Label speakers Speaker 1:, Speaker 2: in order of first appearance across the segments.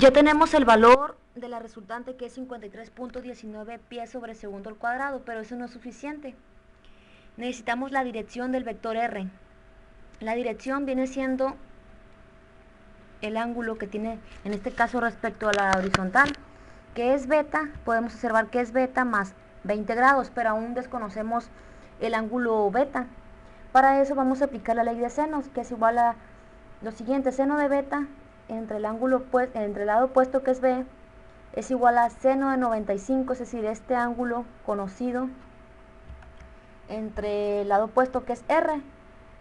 Speaker 1: Ya tenemos el valor de la resultante que es 53.19 pies sobre segundo al cuadrado, pero eso no es suficiente. Necesitamos la dirección del vector R. La dirección viene siendo el ángulo que tiene, en este caso respecto a la horizontal, que es beta, podemos observar que es beta más 20 grados, pero aún desconocemos el ángulo beta. Para eso vamos a aplicar la ley de senos, que es igual a lo siguiente, seno de beta entre el ángulo entre el lado opuesto que es B es igual a seno de 95, es decir, este ángulo conocido entre el lado opuesto que es R.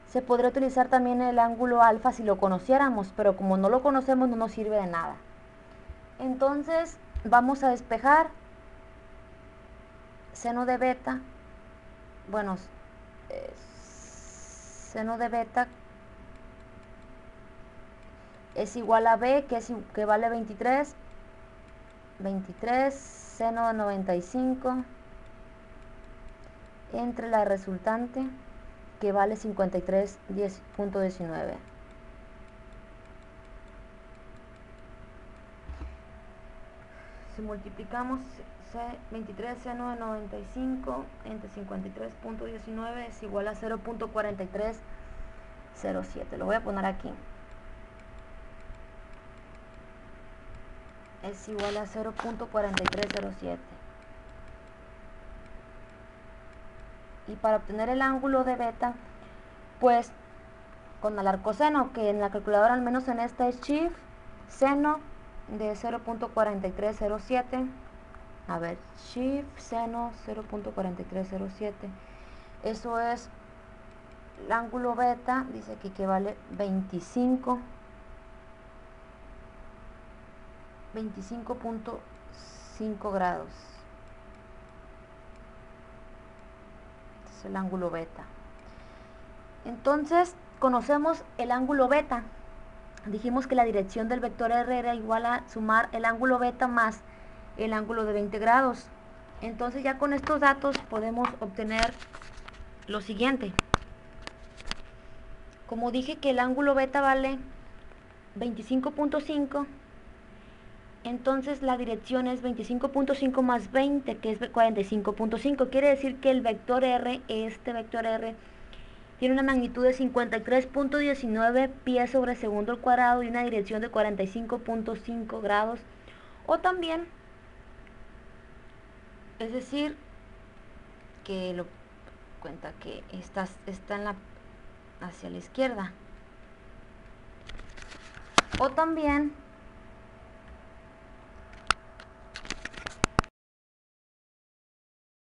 Speaker 1: Se podría utilizar también el ángulo alfa si lo conociéramos, pero como no lo conocemos no nos sirve de nada. Entonces vamos a despejar seno de beta, bueno, seno de beta es igual a b, que, es, que vale 23, 23, seno de 95, entre la resultante, que vale 53.19. Si multiplicamos 23 seno de 95 entre 53.19 es igual a 0.4307. Lo voy a poner aquí. Es igual a 0.4307. Y para obtener el ángulo de beta, pues con el arcoseno, que en la calculadora al menos en esta es shift seno de 0.4307 a ver, shift seno 0.4307. Eso es el ángulo beta, dice aquí que vale 25. 25.5 grados. Este es el ángulo beta. Entonces, conocemos el ángulo beta. Dijimos que la dirección del vector R era igual a sumar el ángulo beta más el ángulo de 20 grados. Entonces ya con estos datos podemos obtener lo siguiente. Como dije que el ángulo beta vale 25.5, entonces la dirección es 25.5 más 20, que es 45.5. Quiere decir que el vector R, este vector R, tiene una magnitud de 53.19 pies sobre segundo al cuadrado y una dirección de 45.5 grados. O también es decir, que lo cuenta que está, está en la, hacia la izquierda. O también